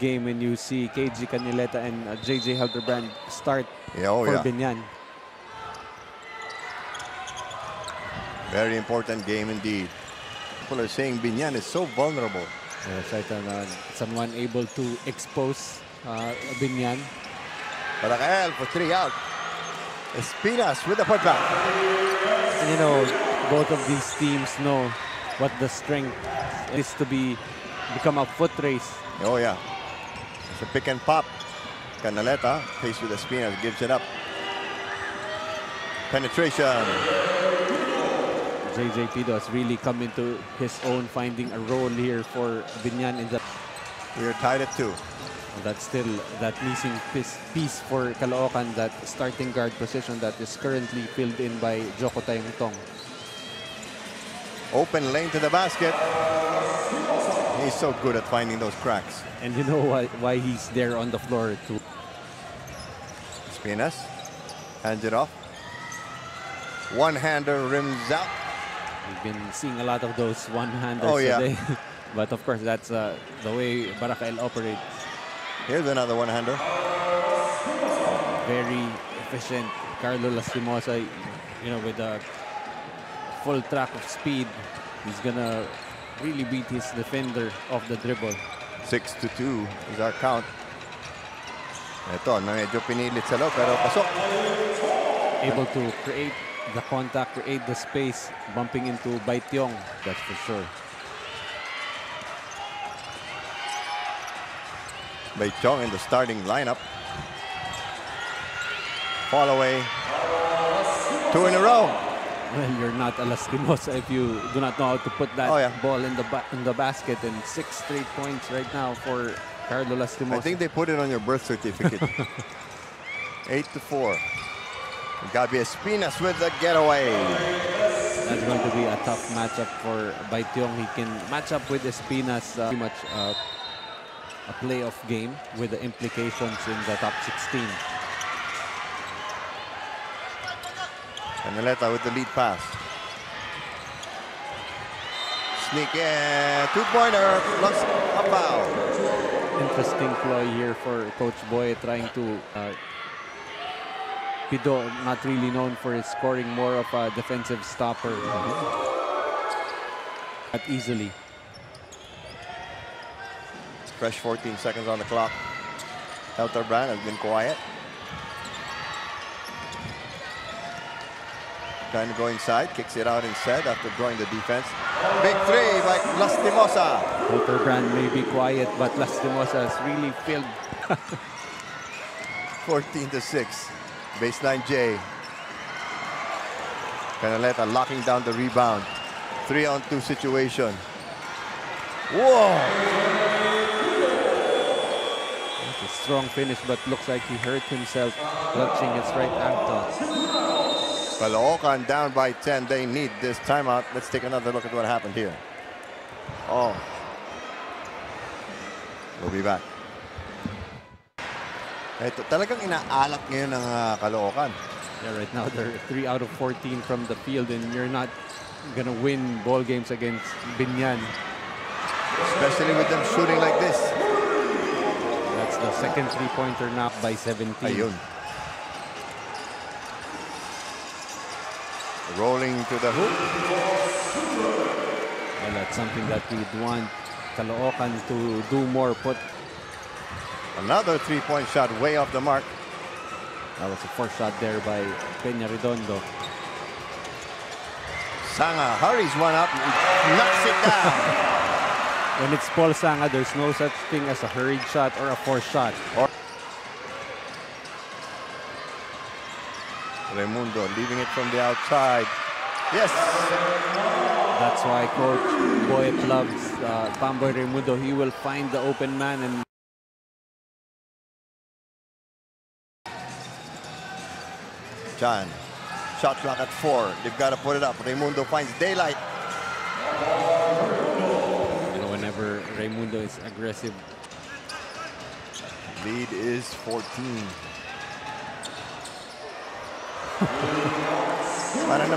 game when you see KG Canaleta and uh, JJ Helterbrand start Yeah, oh, for yeah. Biñan. Very important game indeed. People are saying Biñan is so vulnerable. Yes, right, and, uh, someone able to expose uh, Biñan. Barakael for three out. Espinas with the putback. And you know, both of these teams know what the strength is to be become a foot race. Oh, yeah. It's a pick and pop. Canaleta faced with Espinas gives it up. Penetration. JJ Pido has really come into his own, finding a role here for Biñan in the We are tied at two. That's still that missing piece, piece for Caloocan, that starting guard position that is currently filled in by Joko Tayongtong. Open lane to the basket. He's so good at finding those cracks. And you know why, why he's there on the floor too. Espinas hands it off. One-hander rims out. We've been seeing a lot of those one-handers Oh, yeah. today. but of course, that's uh, the way Barakael operates. Here's another one-hander. Very efficient. Carlo Lastimosa, you know, with a full track of speed, he's gonna really beat his defender off the dribble. Six to two is our count. Ito, na medyo pinilit sa loob, pero pasok. able to create the contact, create the space, bumping into Baityong, that's for sure. By Chong in the starting lineup. Fall away. Two in a row. Well, you're not a Lastimosa if you do not know how to put that Oh, yeah. ball in the ba- in the basket. And six straight points right now for Carlo Lastimosa. I think they put it on your birth certificate. Eight to four. Gabi Espinas with the getaway. that's going to be a tough matchup for Baityong. He can match up with Espinas uh, pretty much uh, a playoff game with the implications in the top 16. Canaleta with the lead pass. Sneak in. Two-pointer plus a foul. interesting ploy here for Coach Boy trying to uh, Pido not really known for his scoring more of a defensive stopper not easily Fresh 14 seconds on the clock. Helterbrand has been quiet. Trying to go inside, kicks it out instead after drawing the defense. Big three by Lastimosa. Brand may be quiet but Lastimosa has really filled 14 to 6. Baseline J. Canaleta locking down the rebound. Three on two situation. Whoa! it's a strong finish but looks like he hurt himself clutching his right ankle Caloocan down by 10. They need this timeout. Let's take another look at what happened here. Oh. We'll be back. Ito, talagang inaalat ngayon ng uh, Caloocan. yeah right now they're 3 out of 14 from the field and you're not gonna win ball games against Biñan Especially with them shooting like this. That's the second three-pointer now by 17. Ayun. Rolling to the hoop. Well, that's something that we'd want Caloocan to do more. Put Another three-point shot way off the mark. that was a fourth shot there by Peña Redondo. Sanga hurries one up, knocks it down. When it's Paul Sanga, there's no such thing as a hurried shot or a forced shot. Raymundo leaving it from the outside. Yes. That's why Coach Boyet loves uh, Pamboy Raymundo. He will find the open man and John. Shot clock at four. They've got to put it up. Raymundo finds daylight. you know, whenever Raymundo is aggressive, Lead is 14. Parang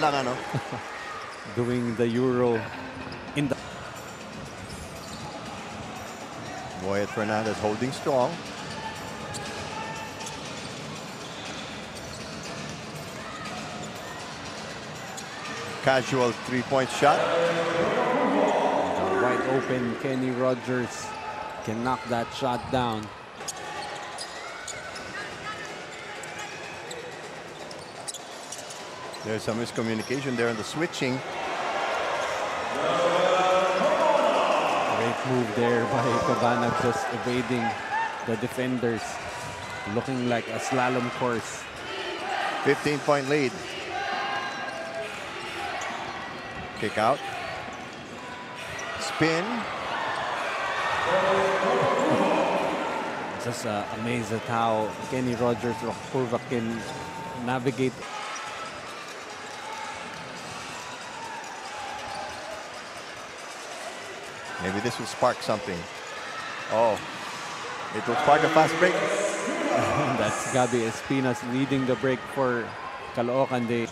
lang ano. doing the Euro in the Boyet Fernandez holding strong. Casual three-point shot. Wide open Kenny Rogers can knock that shot down. There's some miscommunication there in the switching. Great move there by Cabana just evading the defenders. Looking like a slalom course. 15 point lead. Kick out. Spin. Just uh, amazed at how Kenny Rogers or Kurva can navigate Maybe this will spark something. Oh, it will spark a fast break. That's Gabi Espinas leading the break for Caloocan Day.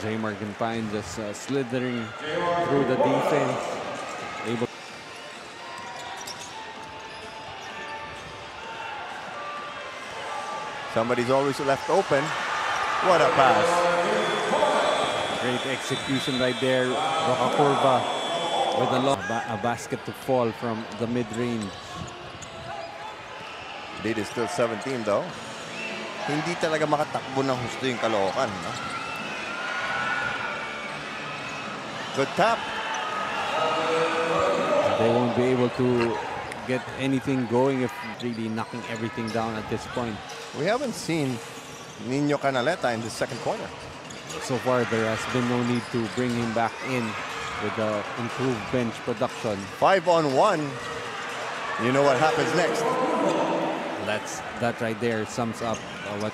J. Morgan just uh, slithering through the defense. Somebody's always left open. What a pass. Great execution right there. Roca Curva with a, long, a basket to fall from the mid-range. Lead is still 17 though. Hindi talaga makatakbo ng husto yung Caloocan. No? Good tap. They won't be able to get anything going if really knocking everything down at this point. We haven't seen Nino Canaleta in the second quarter. So far, there has been no need to bring him back in with the improved bench production. Five on one. You know what happens next. That's that right there sums up uh, what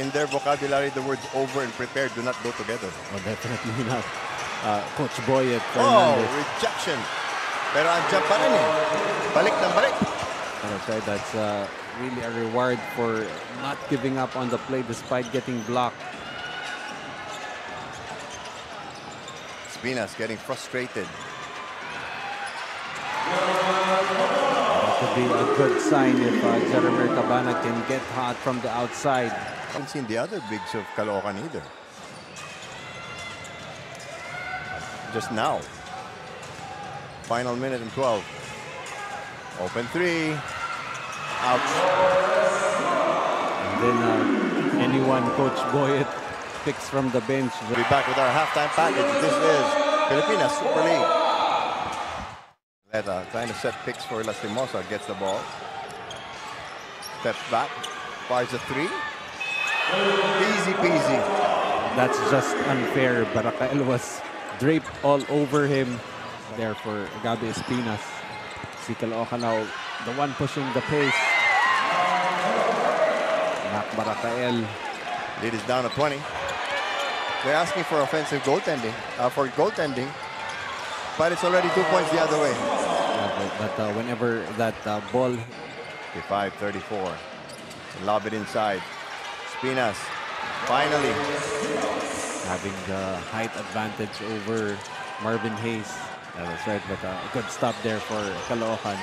In their vocabulary, the words over and prepared do not go together. oh, definitely not. Uh, Coach Boyet Oh, rejection. Pero andyan pa rin eh. Balik ng balik. That's right. That's uh, really a reward for not giving up on the play despite getting blocked. Spinas getting frustrated. That could be a good sign if uh, Jeremy Cabana can get hot from the outside. I haven't seen the other bigs of Caloocan either. Just now. Final minute and 12. Open three. Ouch. And then uh, anyone Coach Boyet picks from the bench. We'll be back with our halftime package. This is Pilipinas Super League. Leta trying to set picks for Lastimosa. Gets the ball. Steps back. Fires a three. Easy peasy. That's just unfair. Barakael was draped all over him there for Gabi Espinas. Si Caloocan now the one pushing the pace. Mac. Lead is down to 20. They're asking for offensive goaltending, uh, for goaltending, but it's already two points the other way. Yeah, but but, uh, whenever that uh, ball 55-34. Lob it inside. Spinas, finally. having the height advantage over Marvin Hayes. Yeah, that's right, but uh, a good stop there for Caloocan.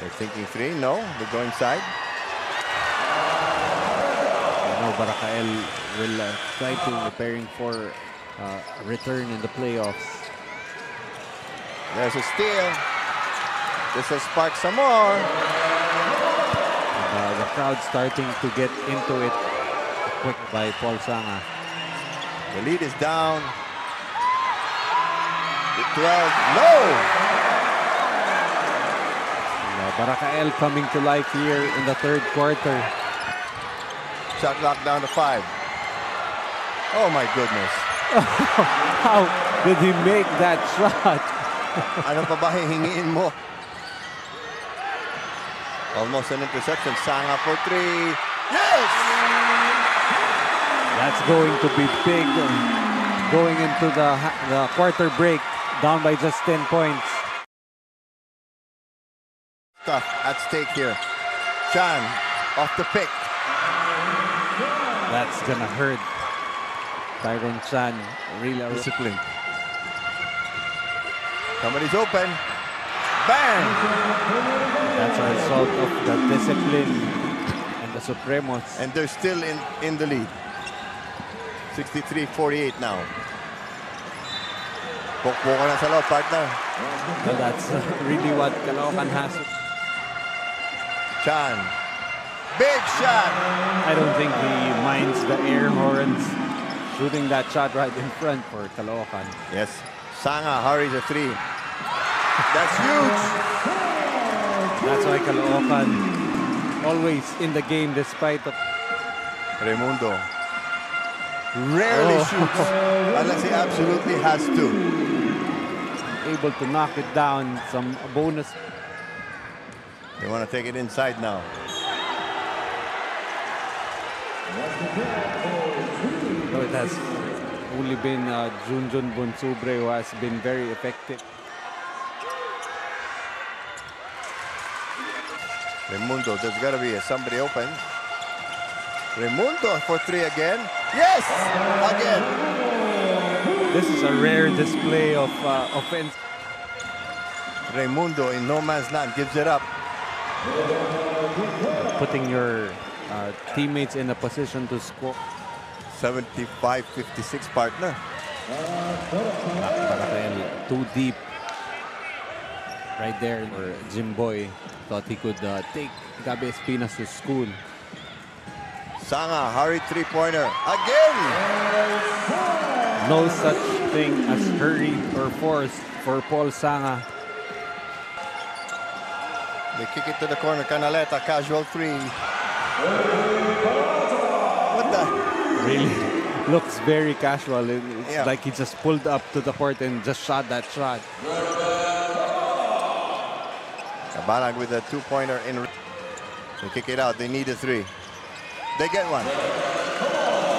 They're thinking three. No, they're going side. I know Barakael will uh, try to preparing for uh, return in the playoffs. There's a steal. This will spark some more. And, uh, the crowd starting to get into it quick by Paul Sanga. The lead is down. The 12. No! Uh, Barakael coming to life here in the third quarter. Shot clock down to five. Oh my goodness. How did he make that shot? ano pa ba hihingiin mo? Almost an interception. Sanga for three. Yes! That's going to be big going into the, the quarter break down by just 10 points. Stuff at stake here. Chan off the pick. That's gonna hurt. Tyron Chan really Discipline. Somebody's open. Bang! That's a result of the discipline and the Supremos. And they're still in, in the lead. 63-48 now. Pokpoko na sa loob, partner. So that's uh, really what Caloocan has. Chan. Big shot! I don't think he minds the air horns shooting that shot right in front for Caloocan. Yes. Sanga hurries a three. That's huge! That's why Caloocan always in the game despite of Raymundo rarely Oh. shoots unless he absolutely has to. able to knock it down. Some bonus. They want to take it inside now. Though it has only been uh, Junjun Bonsubre who has been very effective. Raymundo, there's got to be somebody open. Raymundo for three again. Yes! Again. This is a rare display of uh, offense. Raymundo in no man's land gives it up. putting your uh, teammates in a position to score. 75-56 partner. Too deep right there. Or Jimboy thought he could uh, take Gabi Espinas to school. Sanga, hurried three-pointer. Again! No such thing as hurried or forced for Paul Sanga. They kick it to the corner. Canaleta, casual three. What the? Really looks very casual. It's Yeah. like he just pulled up to the court and just shot that shot. Cabanag with a two-pointer in. They kick it out. They need a three. They get one.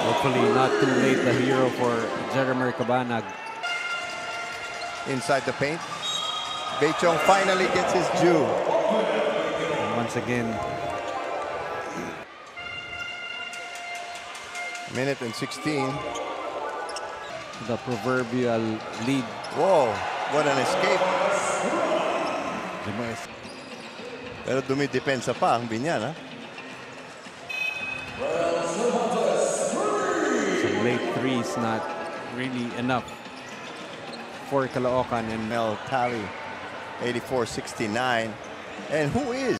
Hopefully not too late the hero for Jeremy Cabanag. Inside the paint. Beichong finally gets his due. And once again, Minute and 16. the proverbial lead. Whoa, what an escape. Pero dumidepensa pa ang Biñan, ha? Some is not really enough for Caloocan and Mel Tally, 84-69. And who is